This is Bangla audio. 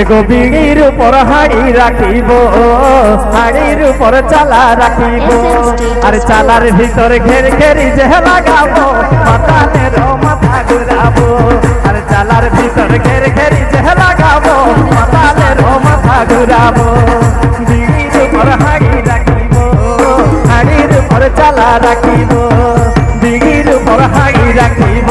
এগো বিড়ির উপর হাড়ি রাখিব হাড়ির উপর চালা রাখিব। আর চালার ভিতরে ঘের ঘেরি যে লাগাবো মাতানের মাথা ঘুরাবো। আর চালার ভিতরে ঘের ঘেরি যে লাগাবো মাতানের মাথা ঘুরাবো। বিড়ির উপর হাড়ি রাখিব হাড়ির উপর চালা রাখিব। বিড়ির উপর হাড়ি রাখিব।